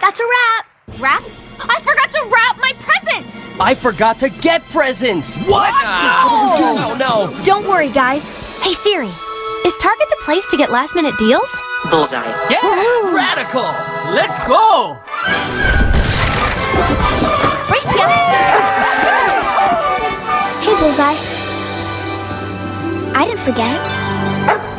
That's a wrap. Wrap? I forgot to wrap my presents! I forgot to get presents. What? No! no. Don't worry, guys. Hey, Siri, is Target the place to get last minute deals? Bullseye. Yeah, radical. Let's go. Race ya! Hey, Bullseye. I didn't forget.